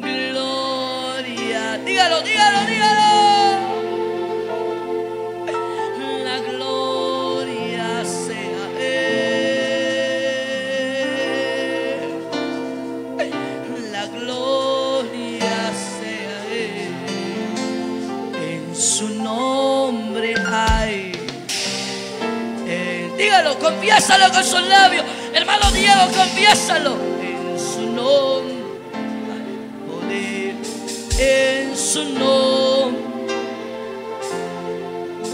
Gloria, dígalo, dígalo, dígalo. La gloria sea él. La gloria sea él. En su nombre hay. Confiésalo con sus labios. Hermano Diego, confiésalo. En su nombre poder. En su nombre.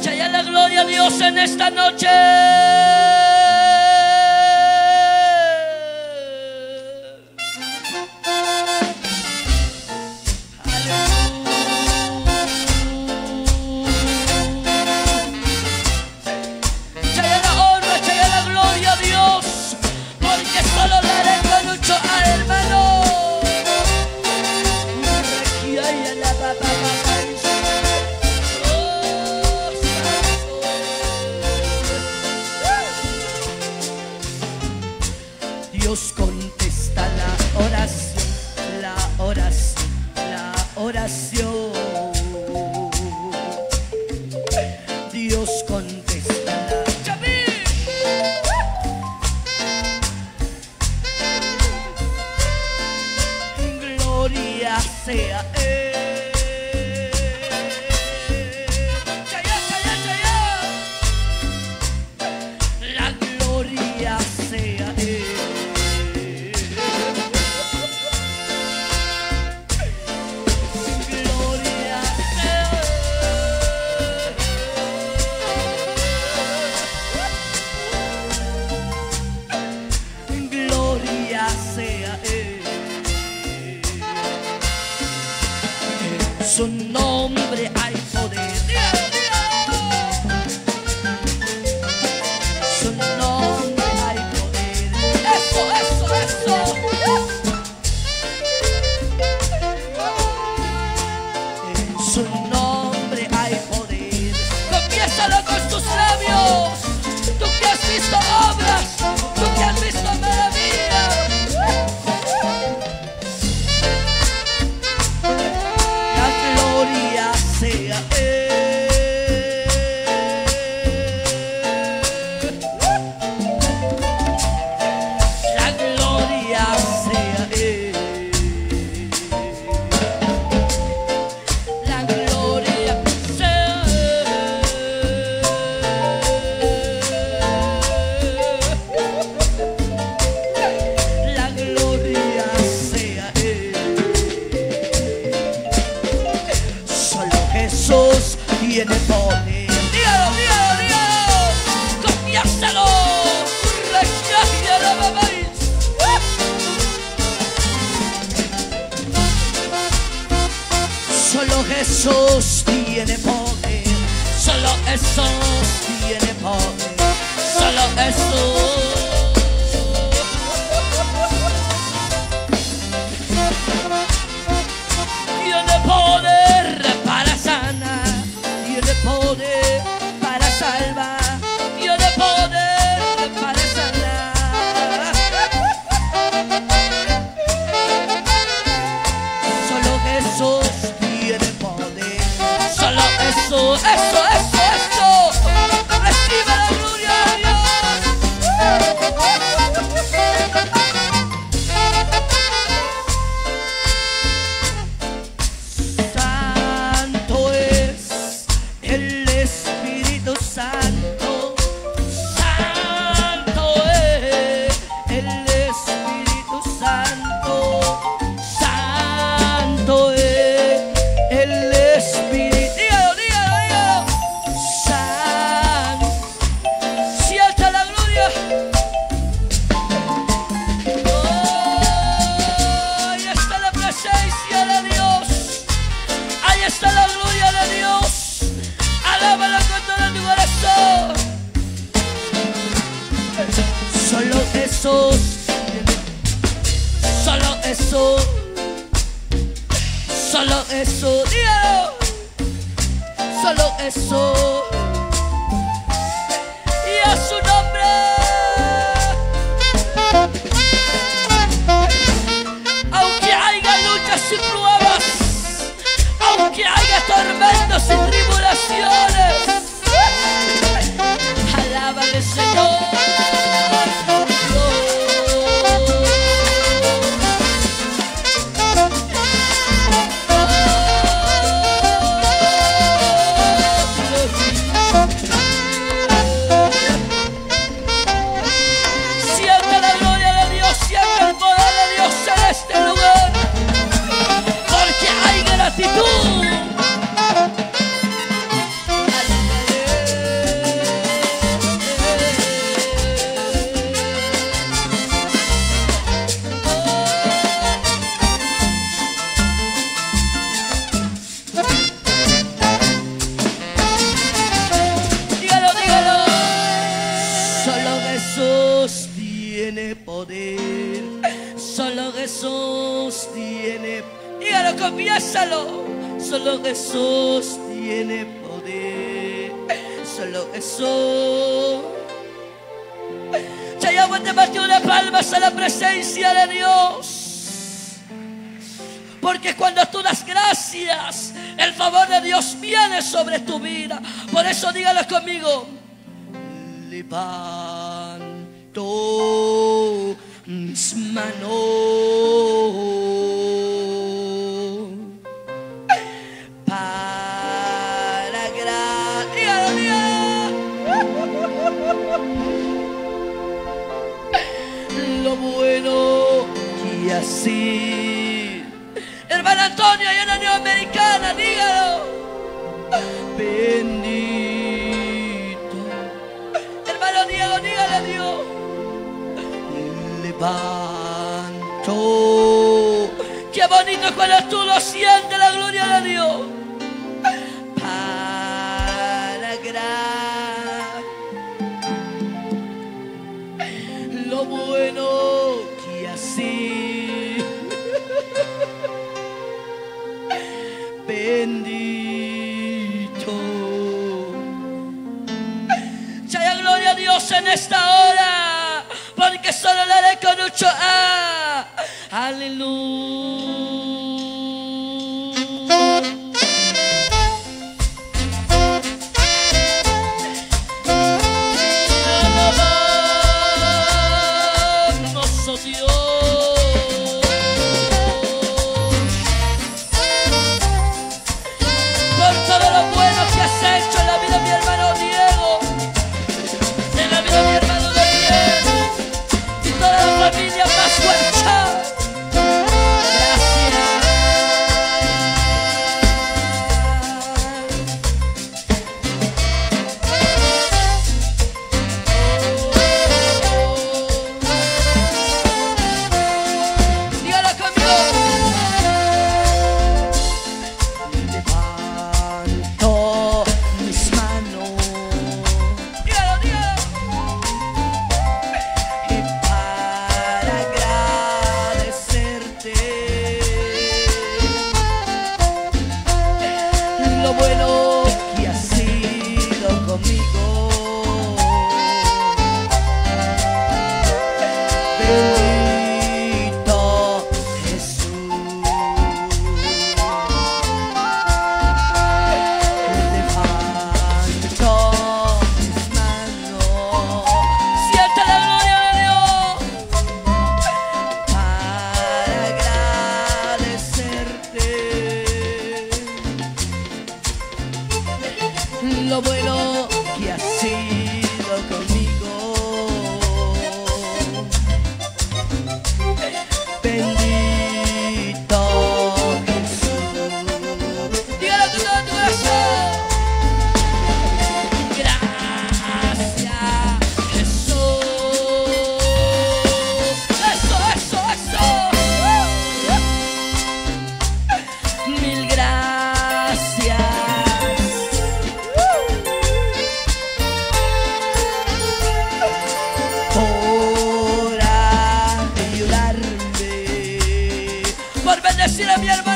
Ya la gloria a Dios en esta noche. su nombre hay poder. Confiésalo con tus labios, tú que has visto obras. Solo Jesús tiene poder. Solo Jesús tiene poder. Solo Jesús. Solo eso, dígalo. Solo eso. Y a su nombre. Aunque haya luchas y pruebas, aunque haya tormentos y tribulaciones, alaba al Señor. Confiésalo. Solo Jesús tiene poder. Solo Jesús. Chayagua te batió una palmas a la presencia de Dios. Porque cuando tú das gracias, el favor de Dios viene sobre tu vida. Por eso dígalo conmigo. Levanto mis manos así. Hermano Antonio, y en la Unión Americana, dígalo. Bendito. Hermano Diego, dígale a Dios. Levanto. Qué bonito es cuando tú lo sientes, la gloria de Dios. Haré con mucho A. Aleluya. Hermoso Dios. Bendecir a mi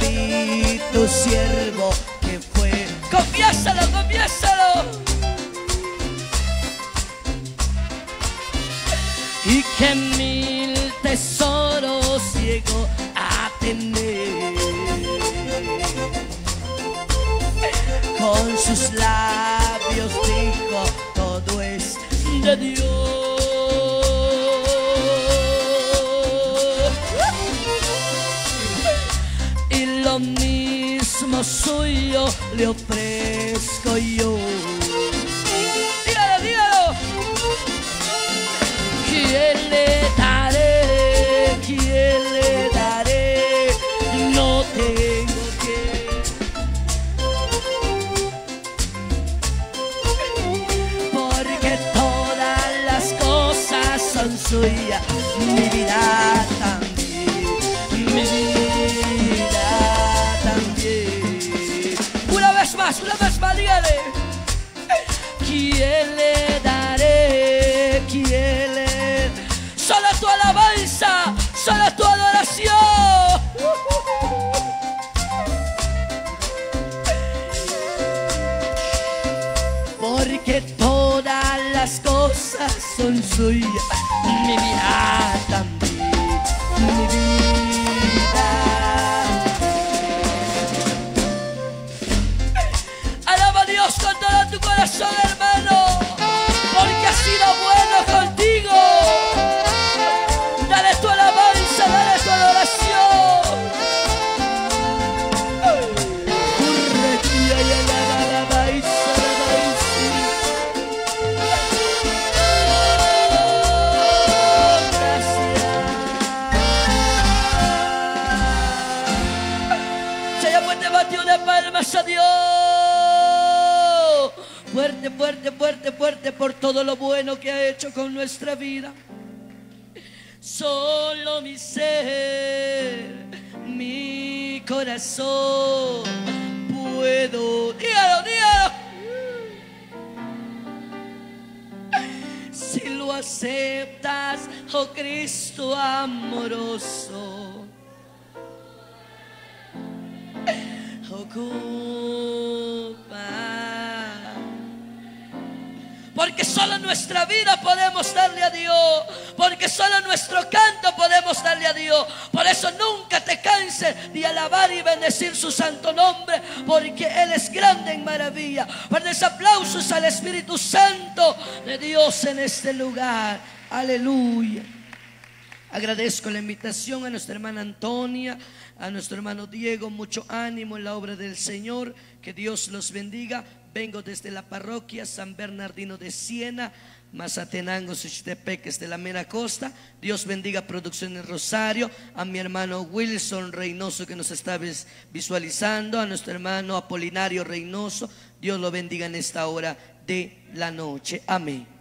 David, tu siervo, que fue, confiésalo, confiésalo. y que mil mismo suyo le ofrezco yo. Son suyas, mi vida fuerte, por todo lo bueno que ha hecho con nuestra vida. Solo mi ser, mi corazón puedo. Dígalo, dígalo. Si lo aceptas, oh Cristo amoroso. ocupa. Porque solo nuestra vida podemos darle a Dios. Porque solo nuestro canto podemos darle a Dios. Por eso nunca te canses de alabar y bendecir su santo nombre. Porque Él es grande en maravilla. Fuertes aplausos al Espíritu Santo de Dios en este lugar. Aleluya. Agradezco la invitación a nuestra hermana Antonia, a nuestro hermano Diego, mucho ánimo en la obra del Señor, que Dios los bendiga. Vengo desde la parroquia San Bernardino de Siena, Mazatenango, Suchitepeques de la Mera Costa. Dios bendiga Producciones Rosario, a mi hermano Wilson Reynoso que nos está vis- visualizando, a nuestro hermano Apolinario Reynoso. Dios lo bendiga en esta hora de la noche. Amén.